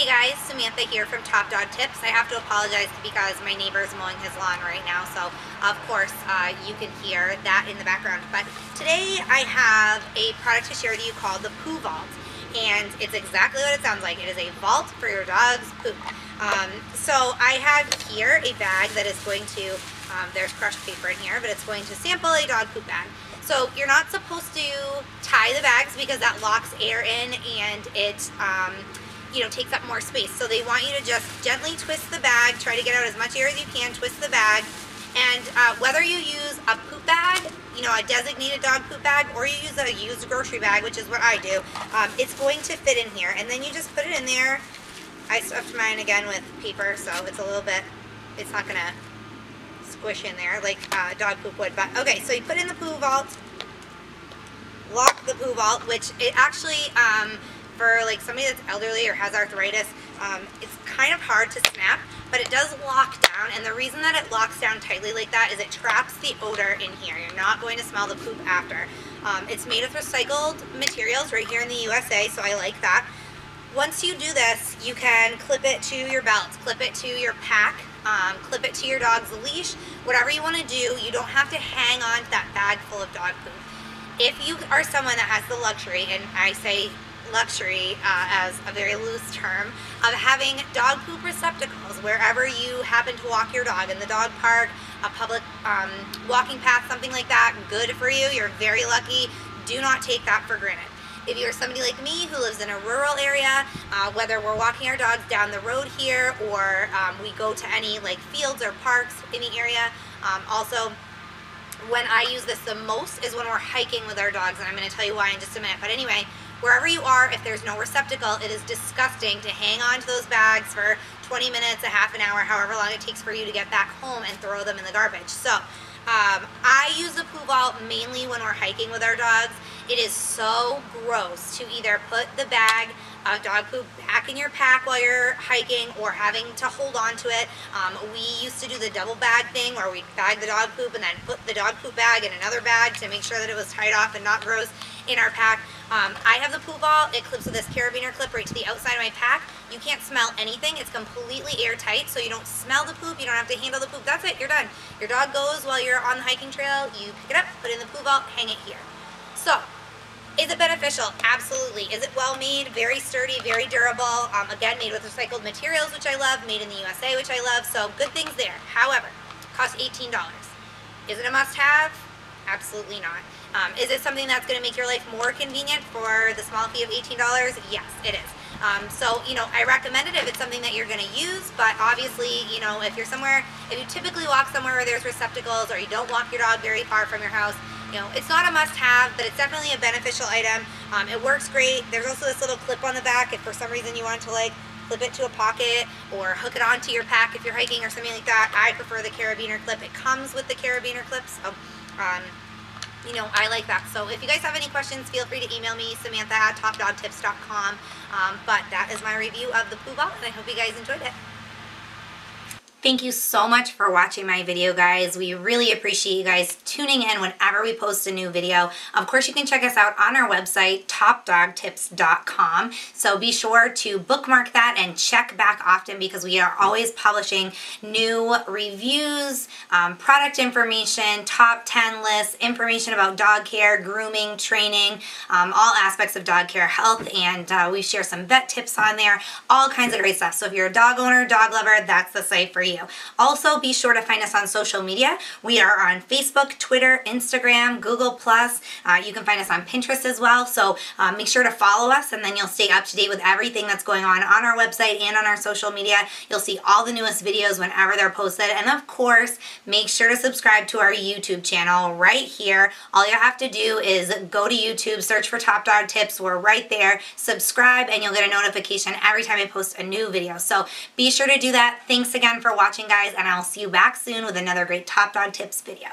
Hey guys, Samantha here from Top Dog Tips. I have to apologize because my neighbor is mowing his lawn right now, so of course uh, you can hear that in the background. But today I have a product to share with you called the Poo Vault, and it's exactly what it sounds like. It is a vault for your dog's poop. Um, so I have here a bag that is going to, um, there's crushed paper in here, but it's going to sample a dog poop bag. So you're not supposed to tie the bags because that locks air in and it um, you know, takes up more space. So they want you to just gently twist the bag, try to get out as much air as you can, twist the bag. And uh, whether you use a poop bag, you know, a designated dog poop bag, or you use a used grocery bag, which is what I do, um, it's going to fit in here. And then you just put it in there. I stuffed mine again with paper, so it's a little bit, it's not to squish in there like uh, dog poop would. But okay, so you put in the poo vault, lock the poo vault, which it actually, um, for like somebody that's elderly or has arthritis, um, it's kind of hard to snap, but it does lock down. And the reason that it locks down tightly like that is it traps the odor in here. You're not going to smell the poop after. Um, it's made of recycled materials right here in the USA, so I like that. Once you do this, you can clip it to your belt, clip it to your pack, um, clip it to your dog's leash, whatever you want to do. You don't have to hang on to that bag full of dog poop. If you are someone that has the luxury, and I say luxury uh, as a very loose term of having dog poop receptacles wherever you happen to walk your dog in the dog park, a public um, walking path, something like that. Good for you. You're very lucky. Do not take that for granted. If you're somebody like me who lives in a rural area, uh, whether we're walking our dogs down the road here or um, we go to any like fields or parks in the area, um, also when I use this the most is when we're hiking with our dogs, and I'm going to tell you why in just a minute. But anyway, wherever you are, if there's no receptacle, it is disgusting to hang on to those bags for 20 minutes, a half an hour, however long it takes for you to get back home and throw them in the garbage. So um, I use the poo vault mainly when we're hiking with our dogs. It is so gross to either put the bag of dog poop back in your pack while you're hiking or having to hold on to it. Um, we used to do the double bag thing where we'd bag the dog poop and then put the dog poop bag in another bag to make sure that it was tied off and not gross in our pack. Um, I have the poo vault. It clips with this carabiner clip right to the outside of my pack. You can't smell anything. It's completely airtight, so you don't smell the poop. You don't have to handle the poop. That's it. You're done. Your dog goes while you're on the hiking trail. You pick it up, put it in the poo vault, hang it here. So, is it beneficial? Absolutely. Is it well made? Very sturdy, very durable. Um, again, made with recycled materials, which I love. Made in the USA, which I love. So, good things there. However, cost $18. Is it a must-have? Absolutely not. Um, is it something that's going to make your life more convenient for the small fee of $18? Yes, it is. Um, so, you know, I recommend it if it's something that you're going to use, but obviously, you know, if you're somewhere, if you typically walk somewhere where there's receptacles or you don't walk your dog very far from your house, you know, it's not a must-have, but it's definitely a beneficial item. Um, it works great. There's also this little clip on the back if for some reason you want to like clip it to a pocket or hook it onto your pack if you're hiking or something like that. I prefer the carabiner clip. It comes with the carabiner clips. So, um, you know, I like that. So if you guys have any questions, feel free to email me, Samantha at topdogtips.com. Um, but that is my review of the Poo Vault, and I hope you guys enjoyed it. Thank you so much for watching my video, guys. We really appreciate you guys tuning in whenever we post a new video. Of course, you can check us out on our website, topdogtips.com. So be sure to bookmark that and check back often because we are always publishing new reviews, um, product information, top 10 lists, information about dog care, grooming, training, um, all aspects of dog care, health, and uh, we share some vet tips on there, all kinds of great stuff. So if you're a dog owner, dog lover, that's the site for you you. Also, be sure to find us on social media. We are on Facebook, Twitter, Instagram, Google+. Uh, you can find us on Pinterest as well. So uh, make sure to follow us and then you'll stay up to date with everything that's going on on our website and on our social media. You'll see all the newest videos whenever they're posted. And of course, make sure to subscribe to our YouTube channel right here. All you have to do is go to YouTube, search for Top Dog Tips. We're right there. Subscribe and you'll get a notification every time I post a new video. So be sure to do that. Thanks again for watching, guys, and I'll see you back soon with another great Top Dog Tips video.